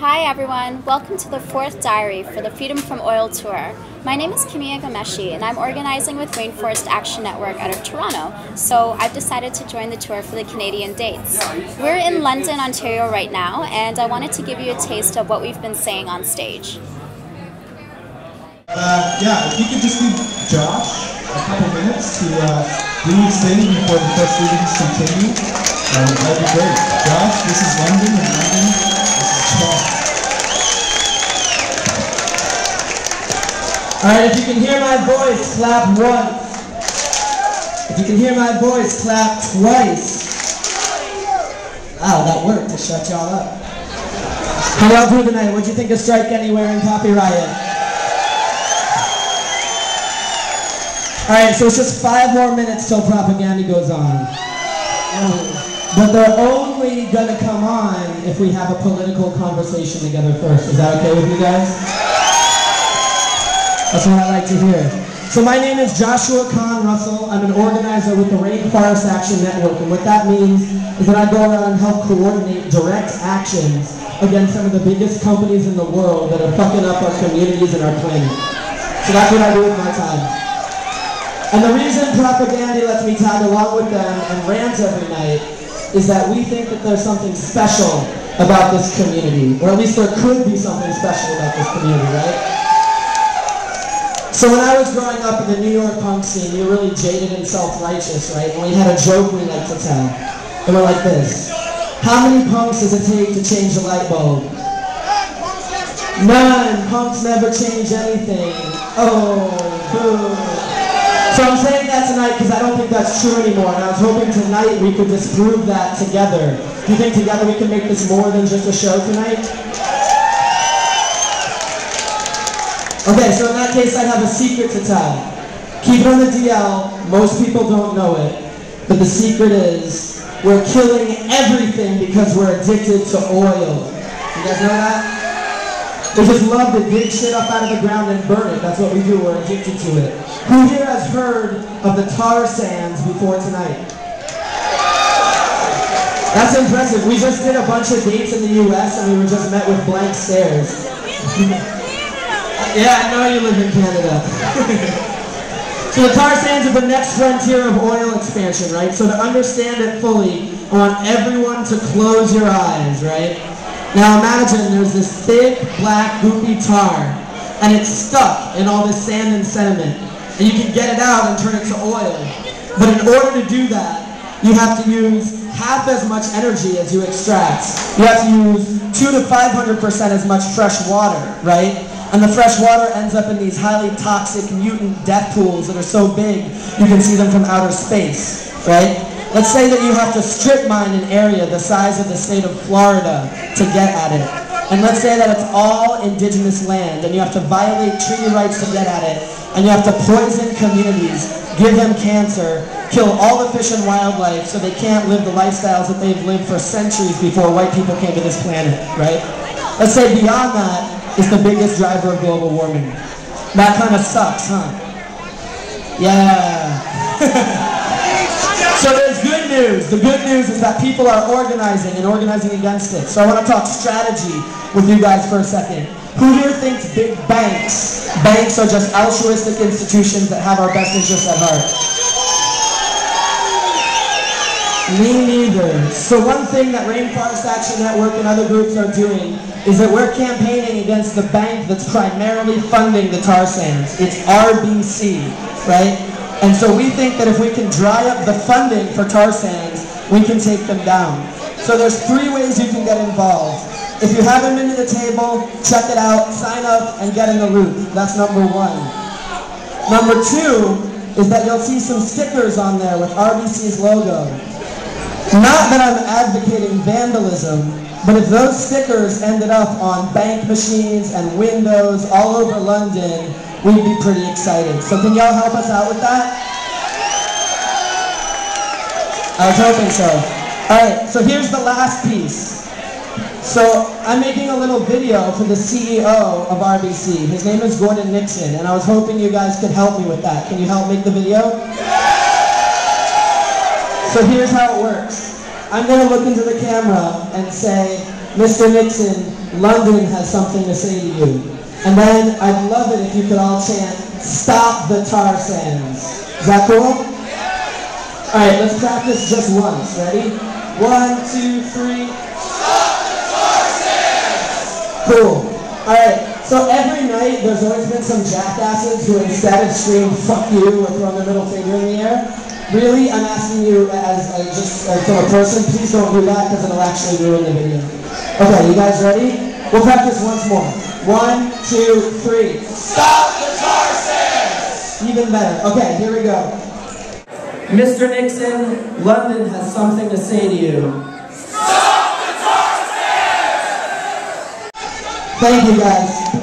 Hi everyone, welcome to the fourth diary for the Freedom from Oil Tour. My name is Kamiya Gameshi and I'm organizing with Rainforest Action Network out of Toronto, so I've decided to join the tour for the Canadian dates. We're in London, Ontario right now, and I wanted to give you a taste of what we've been saying on stage. Uh, yeah, if you could just give Josh a couple minutes to uh, his thing before the proceedings continue, um, that'd be great. Josh, this is London, and London, All right, if you can hear my voice, clap once. If you can hear my voice, clap twice. Wow, that worked to shut y'all up. How y'all tonight? What'd you think of Strike Anywhere and Copyright? All right, so it's just five more minutes till Propagandhi goes on. But they're only gonna come on if we have a political conversation together first. Is that okay with you guys? That's what I like to hear. So my name is Joshua Kahn Russell. I'm an organizer with the Rainforest Action Network. And what that means is that I go around and help coordinate direct actions against some of the biggest companies in the world that are fucking up our communities and our planet. So that's what I do with my time. And the reason Propagandhi lets me tag along with them and rant every night is that we think that there's something special about this community, or at least there could be something special about this community, right? So when I was growing up in the New York punk scene, were really jaded and self-righteous, right? And we had a joke we liked to tell. And we're like this. How many punks does it take to change a light bulb? None. Punks never change anything. Oh, boo. So I'm saying that tonight because I don't think that's true anymore. And I was hoping tonight we could disprove that together. Do you think together we can make this more than just a show tonight? Okay, so in that case, I have a secret to tell. Keep it on the DL. Most people don't know it. But the secret is we're killing everything because we're addicted to oil. You guys know that? We just love to dig shit up out of the ground and burn it. That's what we do. We're addicted to it. Who here has heard of the tar sands before tonight? That's impressive. We just did a bunch of dates in the U.S. and we were just met with blank stares. Yeah, I know you live in Canada. so the tar sands are the next frontier of oil expansion, right? So to understand it fully, I want everyone to close your eyes, right? Now imagine there's this thick, black, goopy tar, and it's stuck in all this sand and sediment. And you can get it out and turn it to oil. But in order to do that, you have to use half as much energy as you extract. You have to use two to 500% as much fresh water, right? And the fresh water ends up in these highly toxic mutant death pools that are so big you can see them from outer space, right? Let's say that you have to strip mine an area the size of the state of Florida to get at it. And let's say that it's all indigenous land and you have to violate treaty rights to get at it. And you have to poison communities, give them cancer, kill all the fish and wildlife so they can't live the lifestyles that they've lived for centuries before white people came to this planet, right? Let's say beyond that, is the biggest driver of global warming. That kind of sucks, huh? Yeah. so there's good news. The good news is that people are organizing and organizing against it. So I want to talk strategy with you guys for a second. Who here thinks big banks, banks are just altruistic institutions that have our best interests at heart? Me neither. So one thing that Rainforest Action Network and other groups are doing is that we're campaigning against the bank that's primarily funding the tar sands. It's RBC, right? And so we think that if we can dry up the funding for tar sands, we can take them down. So there's three ways you can get involved. If you haven't been to the table, check it out, sign up, and get in the loop. That's number one. Number two is that you'll see some stickers on there with RBC's logo. Not that I'm advocating vandalism, but if those stickers ended up on bank machines and windows all over London, we'd be pretty excited. So can y'all help us out with that? I was hoping so. Alright, so here's the last piece. So I'm making a little video for the CEO of RBC. His name is Gordon Nixon, and I was hoping you guys could help me with that. Can you help make the video? So here's how it works. I'm going to look into the camera and say, Mr. Nixon, London has something to say to you. And then I'd love it if you could all chant, stop the tar sands. Is that cool? All right, let's practice just once. Ready? One, two, three. Stop the tar sands! Cool. All right, so every night there's always been some jackasses who instead of scream fuck you or throw their middle finger in the air, really I'm asking you as uh, just uh, from a person, please don't do that because it'll actually ruin the video. Okay, you guys ready? We'll practice once more. One, two, three. Stop the tar! Even better. Okay, here we go. Mr. Nixon, London has something to say to you. Stop the tar! Thank you guys.